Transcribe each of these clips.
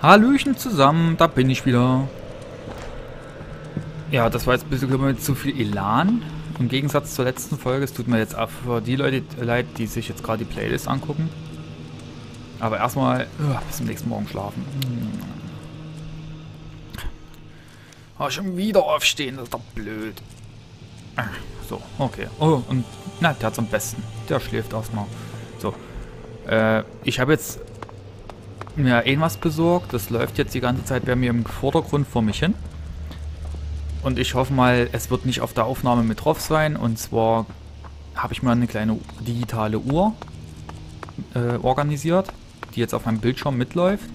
Hallöchen zusammen, da bin ich wieder. Ja, das war jetzt ein bisschen mit zu viel Elan. Im Gegensatz zur letzten Folge. Es tut mir jetzt auch für die Leute leid, die sich jetzt gerade die Playlist angucken. Aber erstmal uh, bis zum nächsten Morgen schlafen. Hm. Oh, schon wieder aufstehen, das ist doch blöd. So, okay. Oh, und na, der hat's am besten. Der schläft erstmal. So. Äh, ich habe jetzt mir irgendwas besorgt. Das läuft jetzt die ganze Zeit bei mir im Vordergrund vor mich hin. Und ich hoffe mal, es wird nicht auf der Aufnahme mit drauf sein. Und zwar habe ich mir eine kleine digitale Uhr äh, organisiert, die jetzt auf meinem Bildschirm mitläuft.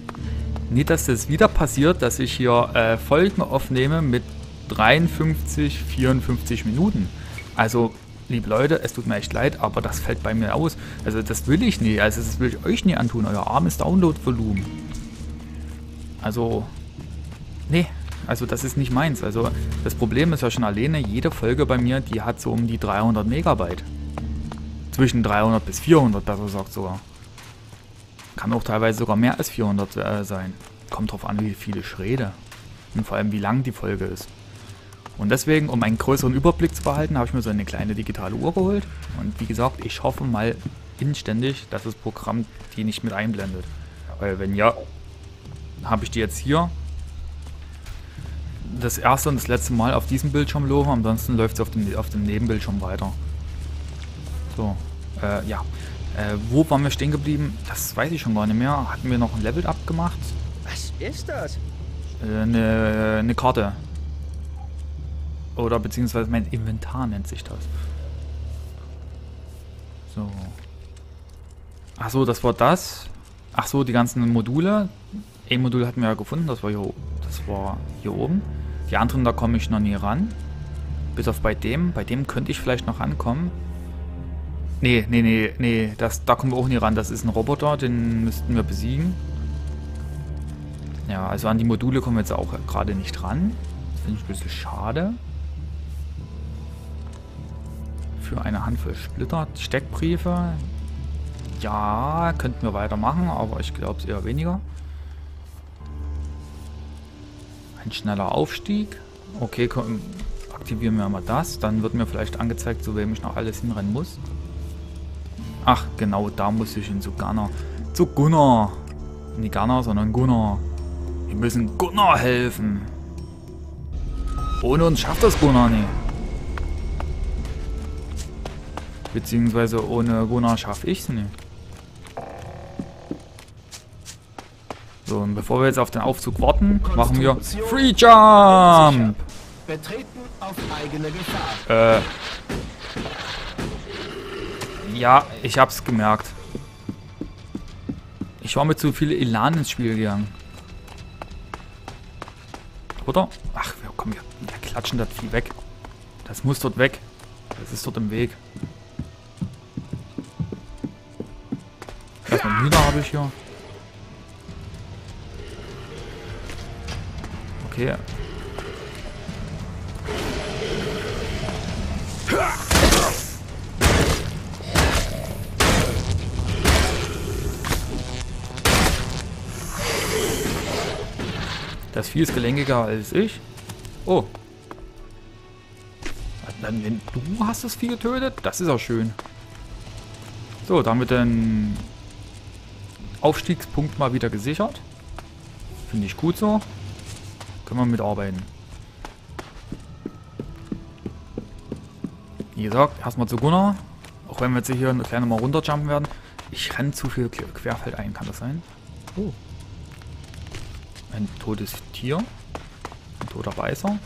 Nicht, dass das wieder passiert, dass ich hier äh, Folgen aufnehme mit 53, 54 Minuten. Also liebe Leute, es tut mir echt leid, aber das fällt bei mir aus. Also das will ich nie. Also das will ich euch nie antun, euer armes Download-Volumen. Also, nee, also das ist nicht meins. Also das Problem ist ja schon alleine, jede Folge bei mir, die hat so um die 300 Megabyte. Zwischen 300 bis 400, besser gesagt sogar. Kann auch teilweise sogar mehr als 400 äh, sein. Kommt drauf an, wie viel ich rede. Und vor allem, wie lang die Folge ist. Und deswegen, um einen größeren Überblick zu behalten, habe ich mir so eine kleine digitale Uhr geholt. Und wie gesagt, ich hoffe mal inständig, dass das Programm die nicht mit einblendet. Weil wenn ja, habe ich die jetzt hier das erste und das letzte Mal auf diesem Bildschirm laufen. Ansonsten läuft es auf dem, auf dem Nebenbildschirm weiter. So, äh, ja. Äh, wo waren wir stehen geblieben? Das weiß ich schon gar nicht mehr. Hatten wir noch ein Level abgemacht? Was ist das? Äh, eine, eine Karte. Oder beziehungsweise mein Inventar nennt sich das. So. Ach so, das war das. Ach so, die ganzen Module. Ein Modul hatten wir ja gefunden, das war hier, das war hier oben. Die anderen, da komme ich noch nie ran. Bis auf bei dem. Bei dem könnte ich vielleicht noch rankommen. Nee, nee, nee, nee. Das, da kommen wir auch nie ran. Das ist ein Roboter, den müssten wir besiegen. Ja, also an die Module kommen wir jetzt auch gerade nicht ran. Das finde ich ein bisschen schade für eine Handvoll Splitter. Steckbriefe. Ja, könnten wir weitermachen, aber ich glaube es eher weniger. Ein schneller Aufstieg. Okay, komm, aktivieren wir mal das. Dann wird mir vielleicht angezeigt, zu wem ich noch alles hinrennen muss. Ach, genau, da muss ich hin zu Gunnar. Zu Gunnar. Nicht Gunnar, sondern Gunnar. Wir müssen Gunnar helfen. Ohne uns schafft das Gunnar nicht. Beziehungsweise ohne Gunnar schaffe ich es nicht. So, und bevor wir jetzt auf den Aufzug warten, machen wir Free Jump! Betreten auf eigene Gefahr. Äh. Ja, ich hab's gemerkt. Ich war mit zu viel Elan ins Spiel gegangen. Oder? Ach, komm, wir, wir klatschen das Vieh weg. Das muss dort weg. Das ist dort im Weg. Hühner habe ich hier. Okay. Das Vieh ist gelenkiger als ich. Oh. Dann, wenn du hast das Vieh getötet, das ist auch schön. So, damit dann Aufstiegspunkt mal wieder gesichert. Finde ich gut so. Können wir mitarbeiten. Wie gesagt, erstmal zu Gunnar. Auch wenn wir jetzt hier eine kleine mal runterjumpen werden. Ich renne zu viel Querfeld ein, kann das sein? Oh. Ein totes Tier. Ein toter Beißer.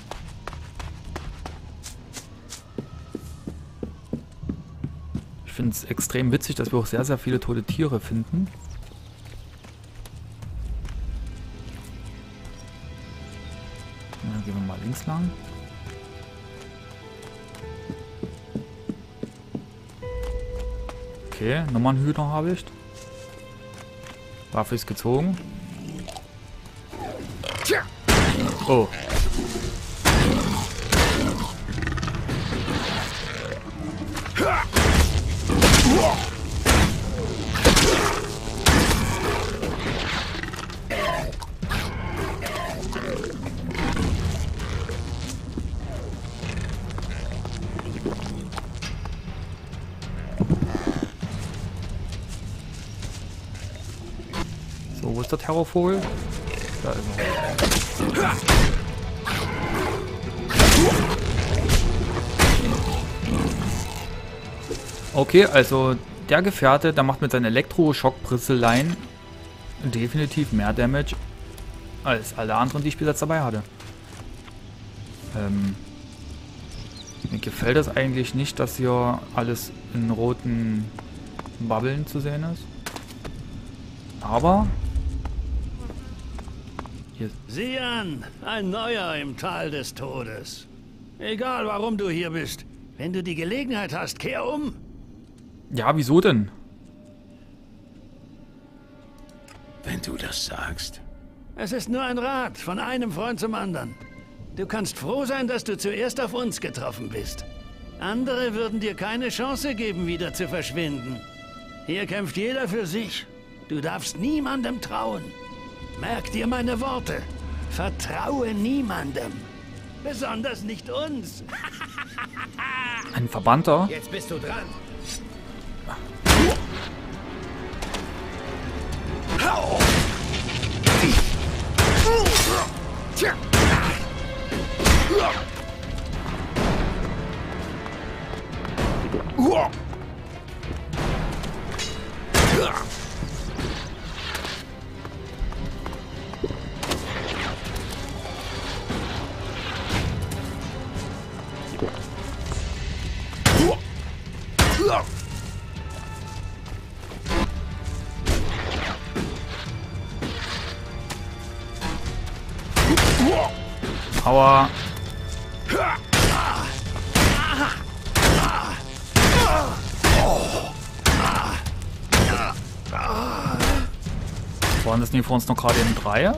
Ich finde es extrem witzig, dass wir auch sehr, sehr viele tote Tiere finden. Lang. Okay, nochmal einen Hühner habe ich. Waffe ist gezogen. Oh. So, der Terrorvogel? Da ist er. Okay, also der Gefährte, der macht mit seinen Elektroschockbrisseleien definitiv mehr Damage als alle anderen, die ich bis jetzt dabei hatte. Ähm, mir gefällt es eigentlich nicht, dass hier alles in roten Bubbeln zu sehen ist. Aber... Hier. Sieh an, ein Neuer im Tal des Todes. Egal, warum du hier bist. Wenn du die Gelegenheit hast, kehr um. Ja, wieso denn? Wenn du das sagst. Es ist nur ein Rat von einem Freund zum anderen. Du kannst froh sein, dass du zuerst auf uns getroffen bist. Andere würden dir keine Chance geben, wieder zu verschwinden. Hier kämpft jeder für sich. Du darfst niemandem trauen. Merk dir meine Worte. Vertraue niemandem. Besonders nicht uns. Ein Verbannter? Jetzt bist du dran. Tja. Aua. Waren das nicht vor uns noch gerade in Dreier?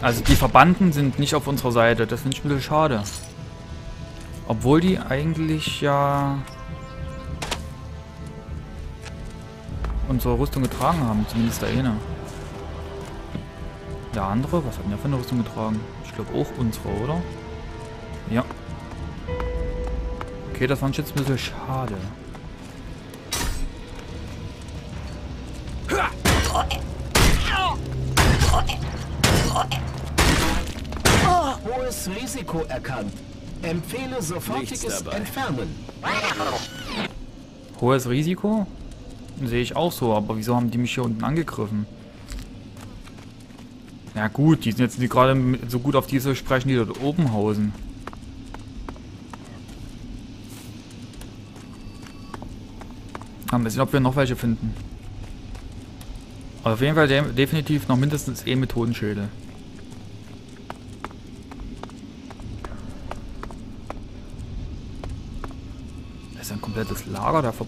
Also die Verbanden sind nicht auf unserer Seite. Das finde ich ein bisschen schade. Obwohl die eigentlich ja unsere Rüstung getragen haben. Zumindest der eine. Der andere? Was hat denn der für eine Rüstung getragen? Ich glaube auch unsere, oder? Ja. Okay, das fand ich jetzt ein bisschen schade. Hohes Risiko erkannt. Empfehle sofortiges Entfernen. Hohes Risiko? Sehe ich auch so, aber wieso haben die mich hier unten angegriffen? Ja gut, die sind jetzt nicht gerade so gut auf diese sprechen, die dort oben hausen. Mal sehen, ob wir noch welche finden. Aber auf jeden Fall de definitiv noch mindestens eh Methodenschilde. Das ist ein komplettes Lager da ver...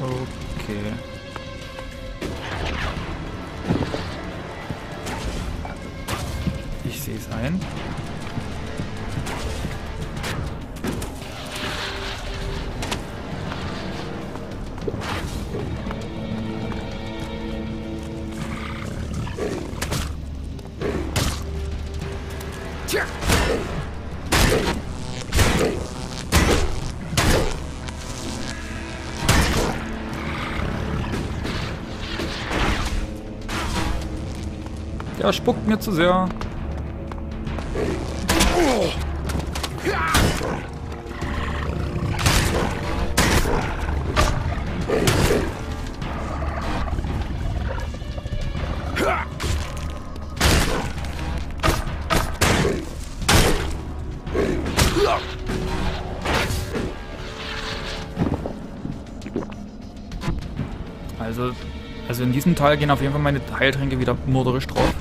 Okay. Der spuckt mir zu sehr. Also, also in diesem Teil gehen auf jeden Fall meine Heiltränke wieder morderisch drauf.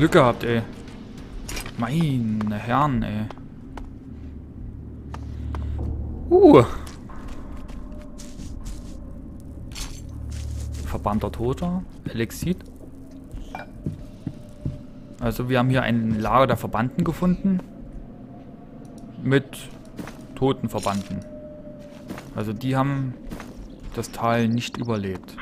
Glück gehabt, ey. Meine Herren, ey. Uh. verbannter Toter. Elixit. Also wir haben hier ein Lager der Verbannten gefunden. Mit toten Verbannten. Also die haben das Tal nicht überlebt.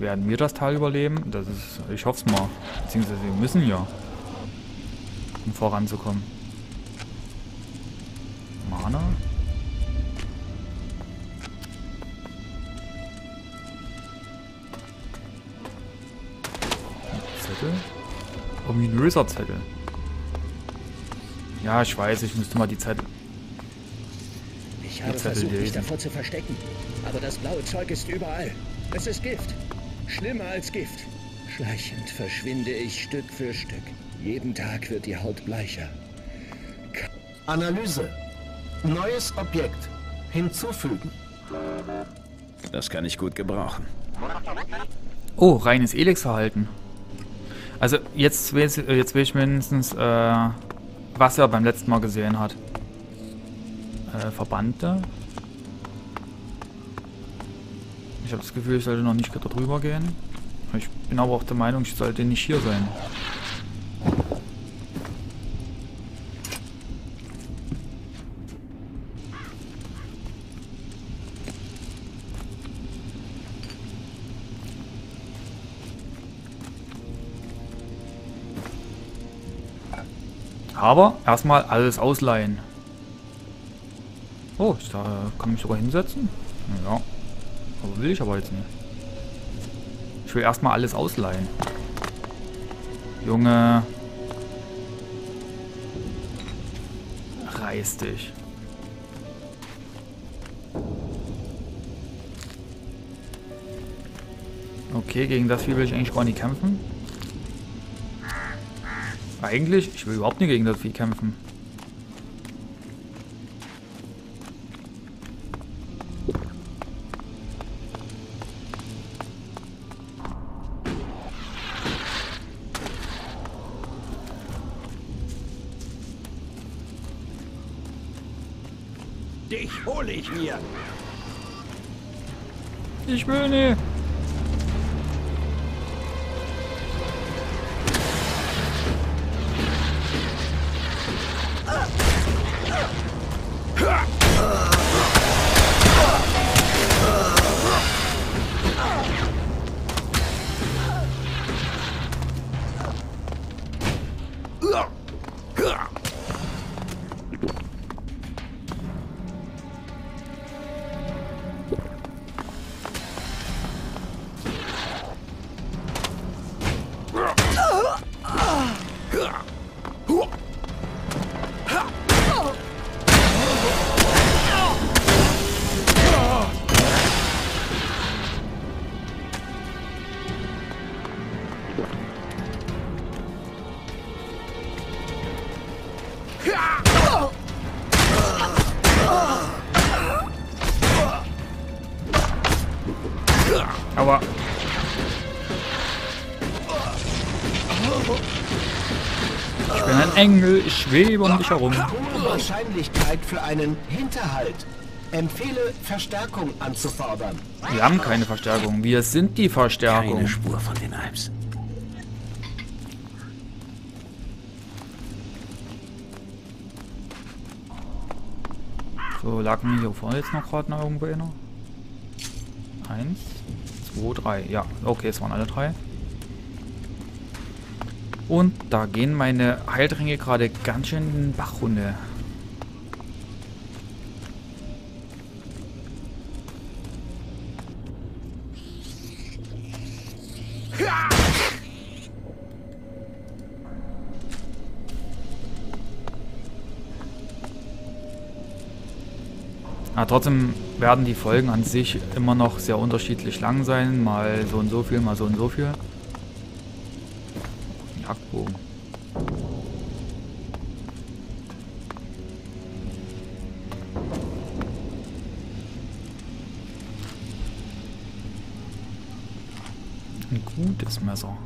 Werden wir das Tal überleben? Das ist, ich hoffe es mal. Beziehungsweise wir müssen ja, um voranzukommen. Mana? Zettel? Ominöser Zettel. Ja, ich weiß, ich müsste mal die Zettel... Ich habe Zettel versucht, mich davor zu verstecken. Aber das blaue Zeug ist überall. Es ist Gift. Schlimmer als Gift. Schleichend verschwinde ich Stück für Stück. Jeden Tag wird die Haut bleicher. Analyse. Neues Objekt. Hinzufügen. Das kann ich gut gebrauchen. Oh, reines Elex-Verhalten. Also jetzt weiß, äh, jetzt weiß ich mindestens, äh, was er beim letzten Mal gesehen hat. Äh, Verbannte. Ich habe das Gefühl, ich sollte noch nicht drüber gehen. Ich bin aber auch der Meinung, ich sollte nicht hier sein. Aber erstmal alles ausleihen. Oh, ich da kann mich sogar hinsetzen. Ja. Aber will ich aber jetzt nicht. Ich will erstmal alles ausleihen. Junge. Reiß dich. Okay, gegen das Vieh will ich eigentlich gar nicht kämpfen. Eigentlich, ich will überhaupt nicht gegen das Vieh kämpfen. Hole ich will nicht. Aber. Engel, ich schwebe um dich herum. Hohe Wahrscheinlichkeit für einen Hinterhalt. Empfehle Verstärkung anzufordern. Wir haben keine Verstärkung. Wir sind die Verstärkung. Keine Spur von den Alps. So, lag mir hier vorne jetzt noch gerade noch irgendwo einer? Eins, zwei, drei. Ja, okay, es waren alle drei. Und da gehen meine Heiltränke gerade ganz schön in den Bach runter. Aber trotzdem werden die Folgen an sich immer noch sehr unterschiedlich lang sein. Mal so und so viel, mal so und so viel. Jagdbogen. Ein gutes Messer.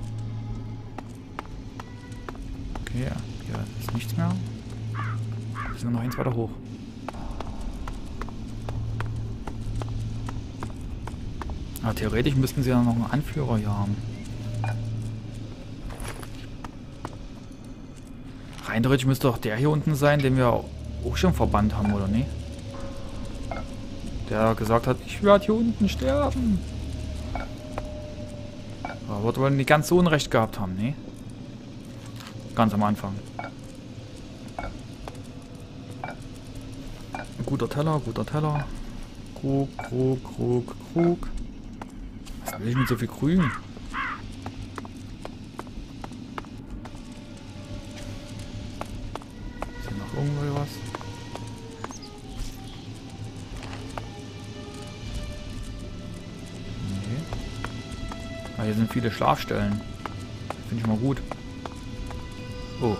Okay, hier ist nichts mehr. Wir sind noch eins weiter hoch. Aber theoretisch müssten sie ja noch einen Anführer hier haben. Theoretisch müsste doch der hier unten sein, den wir auch schon verbannt haben, oder nicht? Der gesagt hat, ich werde hier unten sterben. Aber wird wohl nicht ganz so unrecht gehabt haben, ne? Ganz am Anfang. Guter Teller, guter Teller. Krug, Krug, Krug, Krug. Was will ich mit so viel Grün? Ah, hier sind viele Schlafstellen. Finde ich mal gut. Oh.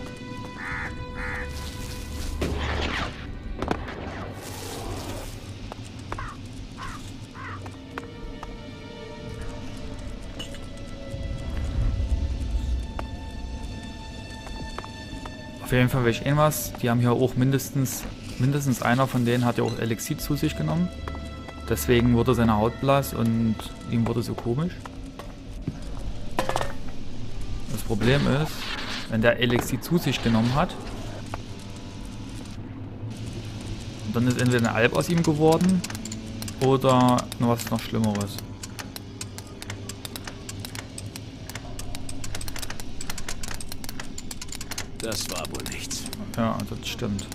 Auf jeden Fall will ich irgendwas. Die haben hier auch mindestens, mindestens einer von denen hat ja auch Elixier zu sich genommen. Deswegen wurde seine Haut blass und ihm wurde so komisch. Problem ist, wenn der Elixier zu sich genommen hat, dann ist entweder eine Alb aus ihm geworden oder noch was noch Schlimmeres. Das war wohl nichts. Ja, das stimmt.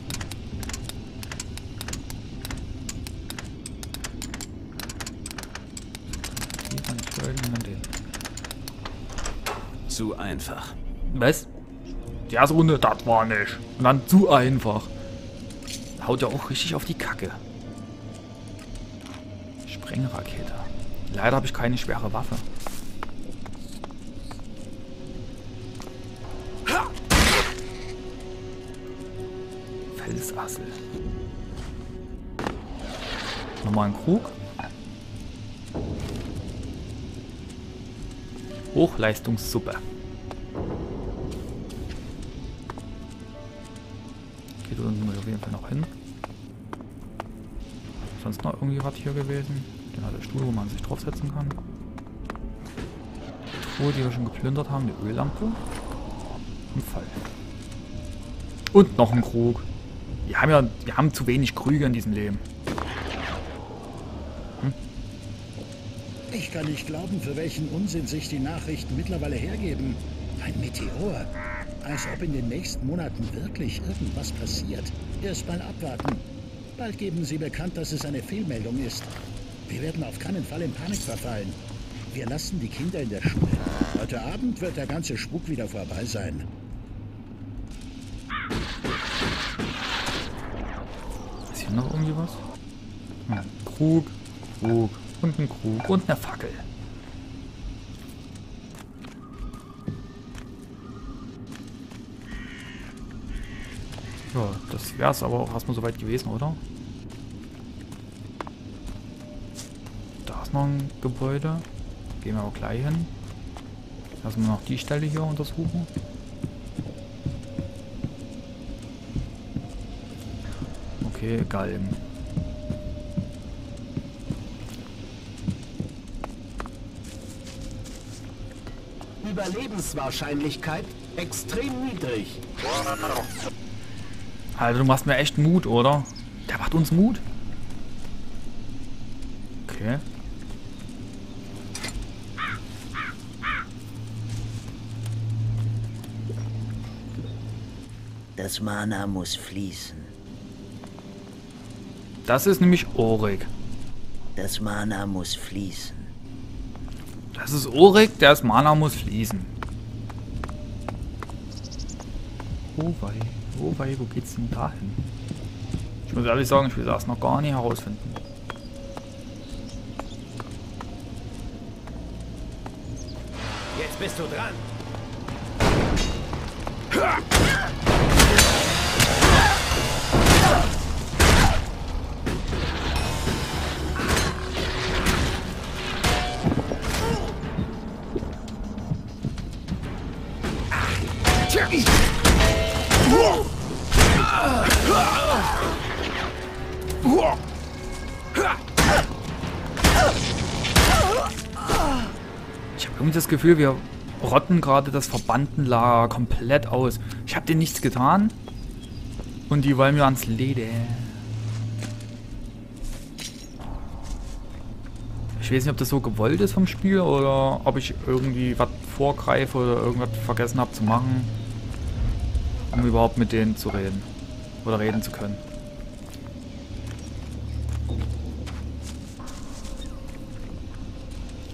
Die kann ich und den. Zu einfach. Was? Die erste Runde, das war nicht. Und dann zu einfach. Haut ja auch richtig auf die Kacke. Sprengrakete. Leider habe ich keine schwere Waffe. Felsassel. Nochmal ein Krug. Hochleistungssuppe. Geht unten muss ich auf jeden Fall noch hin. Sonst noch irgendwie was hier gewesen? Dann hat der Stuhl, wo man sich draufsetzen kann. Truhe, die wir schon geplündert haben, die Öllampe. Und Fall. Und noch ein Krug. Wir haben ja, wir haben zu wenig Krüge in diesem Leben. Ich kann nicht glauben, für welchen Unsinn sich die Nachrichten mittlerweile hergeben. Ein Meteor. Als ob in den nächsten Monaten wirklich irgendwas passiert. Erst mal abwarten. Bald geben sie bekannt, dass es eine Fehlmeldung ist. Wir werden auf keinen Fall in Panik verfallen. Wir lassen die Kinder in der Schule. Heute Abend wird der ganze Spuk wieder vorbei sein. Ist hier noch irgendwie was? Hm. Krug, Krug und ein Krug und eine Fackel. Ja, das wäre es aber auch erstmal soweit gewesen, oder? Da ist noch ein Gebäude. Gehen wir aber gleich hin. Lassen wir noch die Stelle hier untersuchen. Okay, Galgen. Überlebenswahrscheinlichkeit extrem niedrig. Also du machst mir echt Mut, oder? Der macht uns Mut. Okay. Das Mana muss fließen. Das ist nämlich Orik. Das Mana muss fließen. Das ist Orik, der ist Mana muss fließen. Oh wei, oh wei, wo geht's denn da hin? Ich muss ehrlich sagen, ich will das noch gar nicht herausfinden. Jetzt bist du dran. Irgendwie das Gefühl, wir rotten gerade das Verbandenlager komplett aus. Ich habe denen nichts getan. Und die wollen mir ans Leder. Ich weiß nicht, ob das so gewollt ist vom Spiel oder ob ich irgendwie was vorgreife oder irgendwas vergessen habe zu machen, um überhaupt mit denen zu reden oder reden zu können.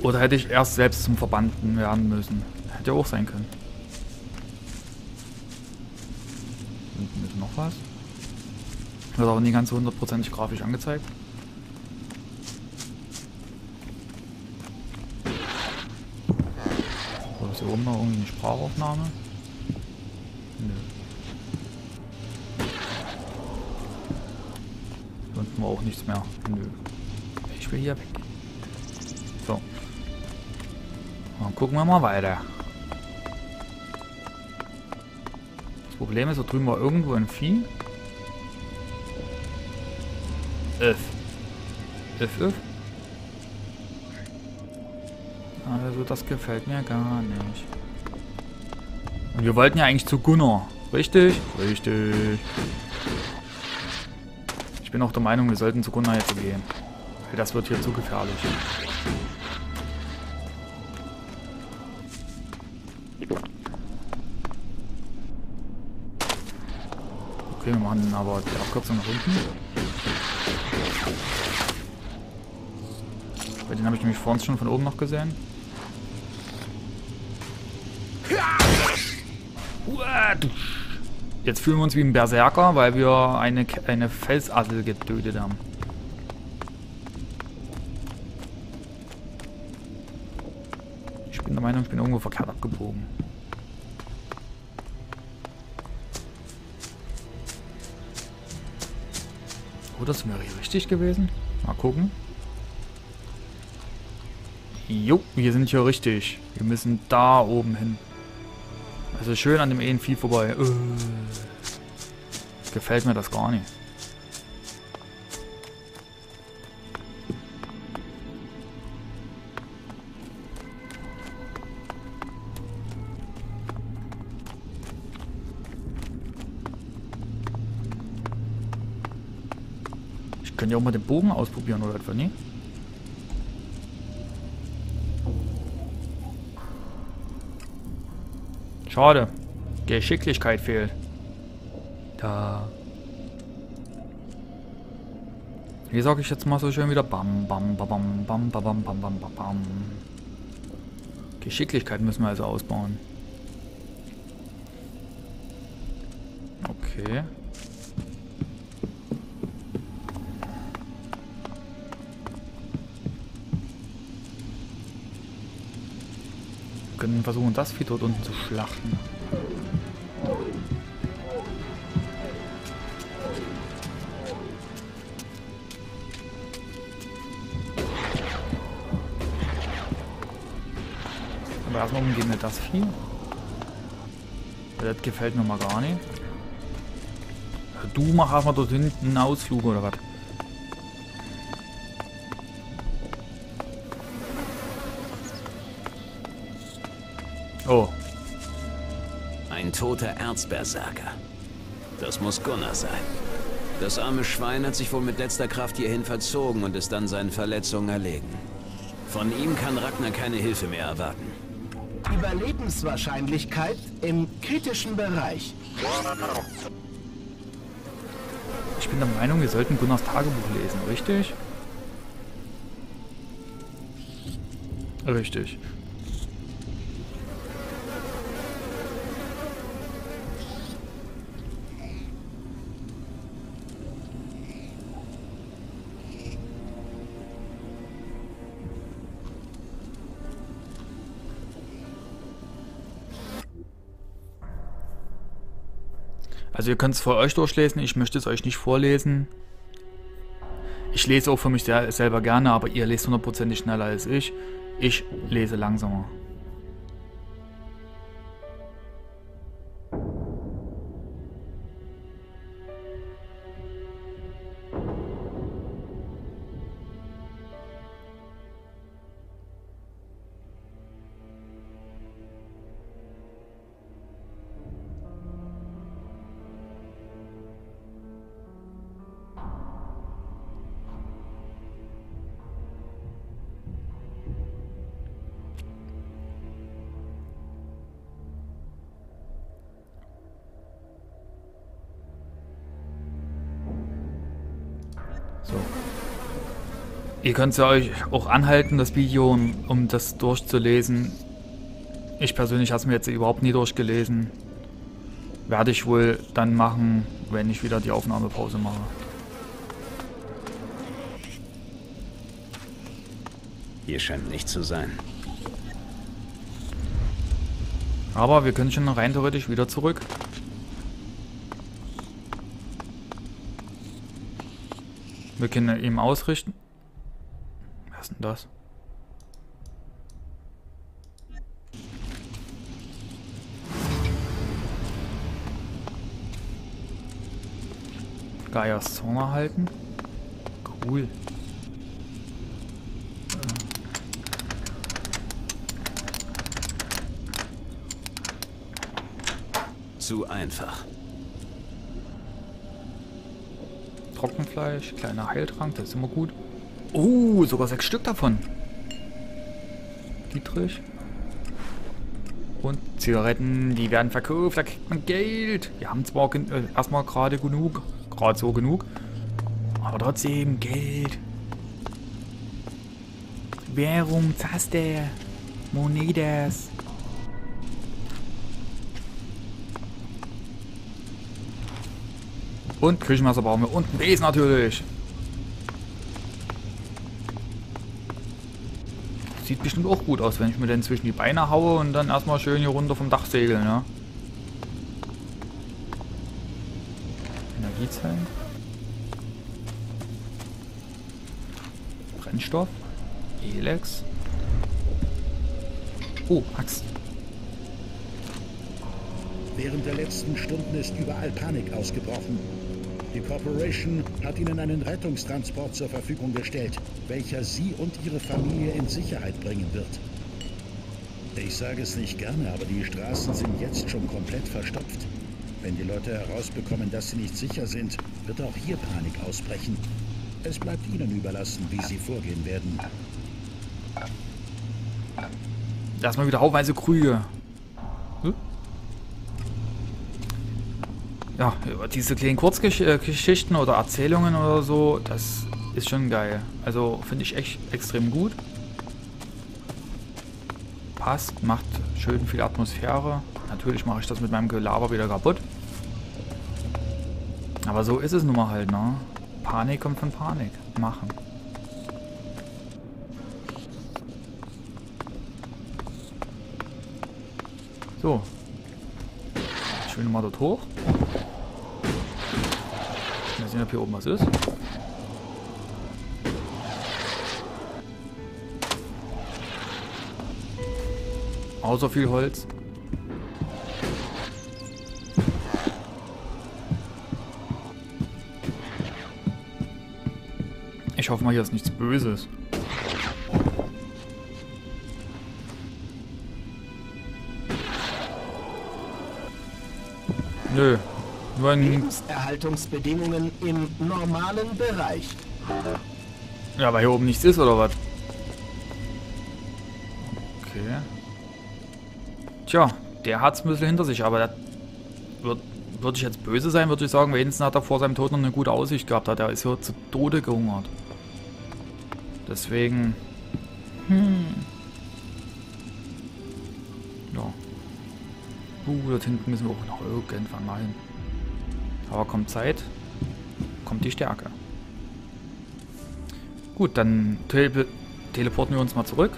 Oder hätte ich erst selbst zum Verbannten werden müssen. Hätte auch sein können. Hinten ist noch was. Wird aber nie ganz hundertprozentig grafisch angezeigt. So, ist hier oben noch irgendwie eine Sprachaufnahme? Nö. Hier unten war auch nichts mehr. Nö. Ich will hier weg. Dann gucken wir mal weiter. Das Problem ist, da drüben war irgendwo ein Vieh. Öff. Öff, öff. Also das gefällt mir gar nicht. Und wir wollten ja eigentlich zu Gunnar. Richtig? Richtig. Ich bin auch der Meinung, wir sollten zu Gunnar jetzt gehen. Weil das wird hier zu gefährlich. Machen aber die Abkürzung nach unten. Bei den habe ich nämlich vorhin schon von oben noch gesehen. Jetzt fühlen wir uns wie ein Berserker, weil wir eine, eine Felsassel getötet haben. Ich bin der Meinung, ich bin irgendwo verkehrt abgebogen. Oh, das wäre richtig gewesen. Mal gucken. Jo, wir sind hier richtig. Wir müssen da oben hin. Also schön an dem Vieh vorbei. Äh, gefällt mir das gar nicht. Ja auch mal den Bogen ausprobieren oder etwa, nie? Schade. Geschicklichkeit fehlt. Da. Hier sage ich jetzt mal so schön wieder bam bam bam bam bam bam bam bam bam bam. Geschicklichkeit müssen wir also ausbauen. Okay. Können versuchen, das Vieh dort unten zu schlachten. Aber erstmal umgehen wir das Vieh. Das gefällt mir mal gar nicht. Du mach erstmal dort hinten einen Ausflug oder was? Toter Erzberserker. Das muss Gunnar sein. Das arme Schwein hat sich wohl mit letzter Kraft hierhin verzogen und ist dann seinen Verletzungen erlegen. Von ihm kann Ragnar keine Hilfe mehr erwarten. Überlebenswahrscheinlichkeit im kritischen Bereich. Ich bin der Meinung, wir sollten Gunnars Tagebuch lesen, richtig? Richtig. Also ihr könnt es für euch durchlesen, ich möchte es euch nicht vorlesen. Ich lese auch für mich selber gerne, aber ihr lest hundertprozentig schneller als ich. Ich lese langsamer. Ihr könnt es ja euch auch anhalten, das Video, um, um das durchzulesen. Ich persönlich habe es mir jetzt überhaupt nie durchgelesen. Werde ich wohl dann machen, wenn ich wieder die Aufnahmepause mache. Hier scheint nicht zu sein. Aber wir können schon rein theoretisch wieder zurück. Wir können ihm ausrichten. Das? Gaias Zorn erhalten. Cool. Zu einfach. Trockenfleisch, kleiner Heiltrank, das ist immer gut. Oh, sogar sechs Stück davon. Dietrich. Und Zigaretten, die werden verkauft, da kriegt man Geld. Wir haben zwar äh, erstmal gerade genug, gerade so genug, aber trotzdem Geld. Währung, Zaste, Monedas. Und Küchenmesser brauchen wir. Und ein Besen natürlich. Sieht bestimmt auch gut aus, wenn ich mir den zwischen die Beine haue und dann erstmal schön hier runter vom Dach segeln, ja. Energiezellen. Brennstoff. Elex. Oh, Axt. Während der letzten Stunden ist überall Panik ausgebrochen. Die Corporation hat ihnen einen Rettungstransport zur Verfügung gestellt, welcher sie und ihre Familie in Sicherheit bringen wird. Ich sage es nicht gerne, aber die Straßen sind jetzt schon komplett verstopft. Wenn die Leute herausbekommen, dass sie nicht sicher sind, wird auch hier Panik ausbrechen. Es bleibt ihnen überlassen, wie sie vorgehen werden. Erstmal wieder haufenweise Krüge. Hm? Ja, über diese kleinen Kurzgeschichten oder Erzählungen oder so, das ist schon geil. Also finde ich echt extrem gut. Passt, macht schön viel Atmosphäre. Natürlich mache ich das mit meinem Gelaber wieder kaputt. Aber so ist es nun mal halt, ne? Panik kommt von Panik. Machen. So. Schön mal dort hoch. Sehen, ob hier oben was ist. Außer viel Holz. Ich hoffe mal, hier ist nichts Böses. Nö. Lebenserhaltungsbedingungen im normalen Bereich. Ja, weil hier oben nichts ist, oder was? Okay. Tja, der hat's ein bisschen hinter sich, aber der wird, würde ich jetzt böse sein, würde ich sagen, wenigstens hat er vor seinem Tod noch eine gute Aussicht gehabt. Der ist hier zu Tode gehungert. Deswegen... Hm. Ja. Uh, dort hinten müssen wir auch noch irgendwann mal hin. Aber kommt Zeit, kommt die Stärke. Gut, dann tele teleporten wir uns mal zurück.